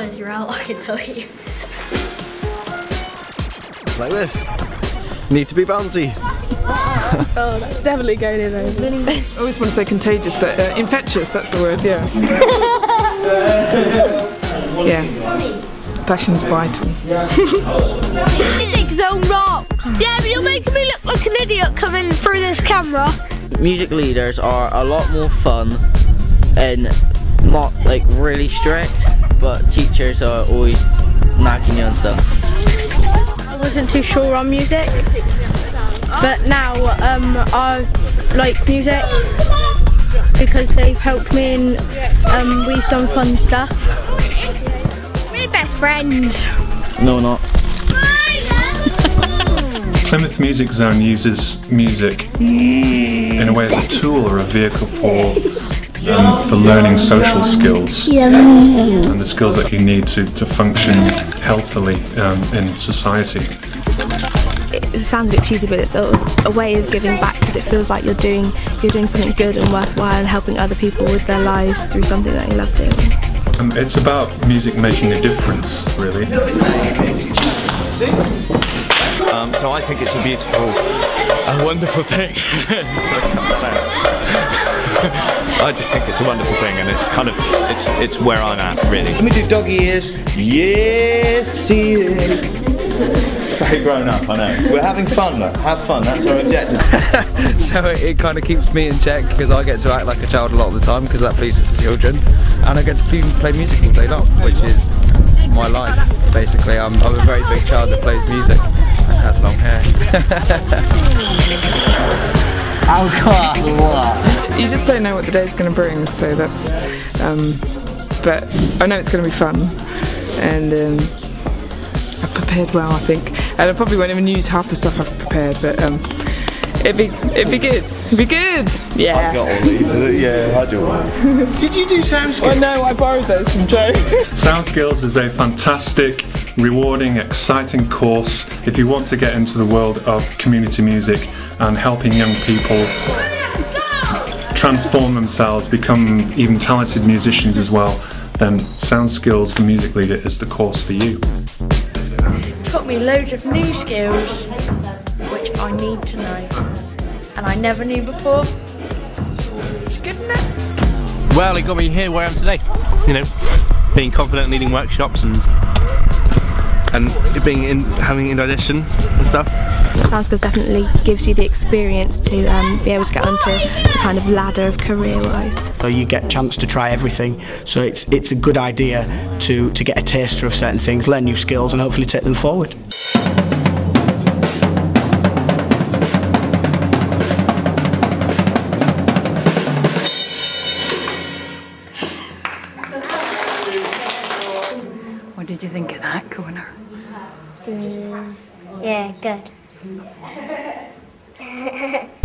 tires you out, I can tell you. Like this. Need to be bouncy. Oh, that's definitely going in there. I always want to say contagious, but uh, infectious, that's the word, yeah. yeah. Passion's vital. Music Zone Rock. Yeah, but you're making me look like an idiot coming through this camera. music leaders are a lot more fun and not like really strict, but teachers are always nagging you and stuff. I wasn't too sure on music, but now um, I like music because they've helped me and um, we've done fun stuff. We're best friends. No, not. Plymouth Music Zone uses music in a way as a tool or a vehicle for um, for learning social skills and the skills that you need to, to function healthily um, in society. It sounds a bit cheesy, but it's a, a way of giving back because it feels like you're doing you're doing something good and worthwhile and helping other people with their lives through something that you love doing. Um, it's about music making a difference, really. Um, so I think it's a beautiful, a wonderful thing. I just think it's a wonderful thing, and it's kind of it's it's where I'm at really. Let me do doggy ears. Yes, he is. It's very grown up, I know. We're having fun though. Have fun, that's our objective. so it, it kind of keeps me in check because I get to act like a child a lot of the time because that pleases the children and I get to play, play music all day long which is my life basically I'm, I'm a very big child that plays music and has long hair oh, You just don't know what the day's going to bring, so that's. Um, but I know it's going to be fun, and um, I've prepared well, I think. And I probably won't even use half the stuff I've prepared, but um, it'd be it'd be good. It'd be good. Yeah. I've got all these. Yeah, I do all these. Did you do sound Skills? Oh no, I borrowed those from Joe. Sound Skills is a fantastic, rewarding, exciting course if you want to get into the world of community music and helping young people transform themselves, become even talented musicians as well. Then Sound Skills, the music leader, is the course for you. Taught me loads of new skills, which I need to know, and I never knew before. It's good, isn't it? Well, it got me here where I am today. You know, being confident, leading workshops, and and being in having in audition and stuff. Sound Skills definitely gives you the experience to um, be able to get onto the kind of ladder of career-wise. So you get a chance to try everything. So it's it's a good idea to to get a taster of certain things, learn new skills, and hopefully take them forward. Did you think of that corner? Mm, yeah, good.